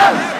Yes!